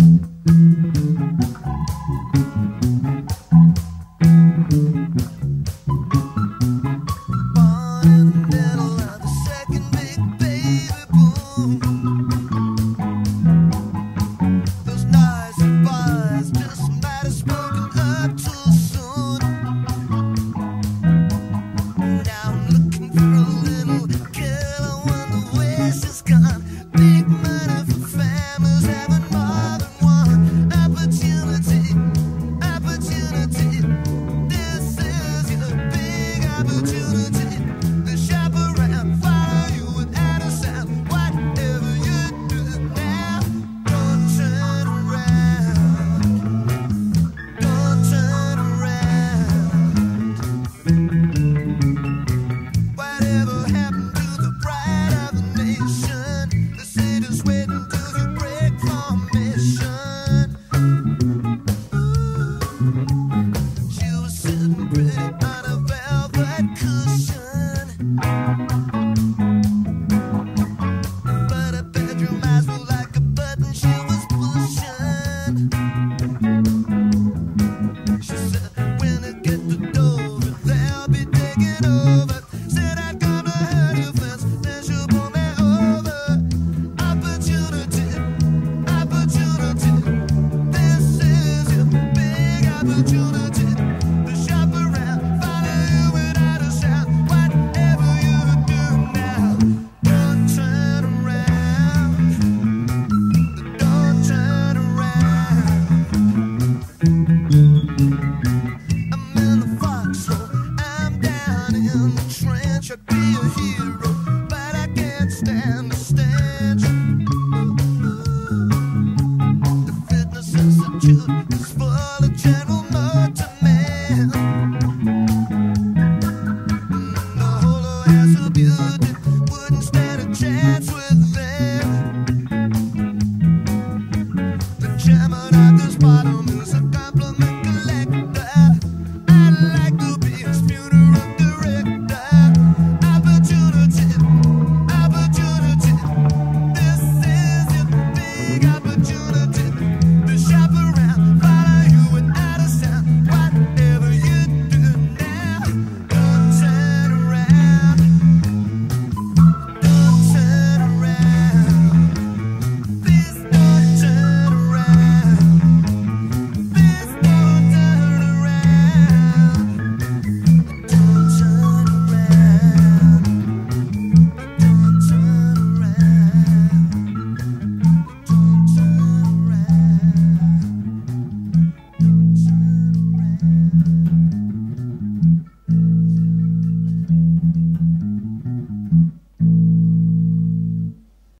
Thank understand.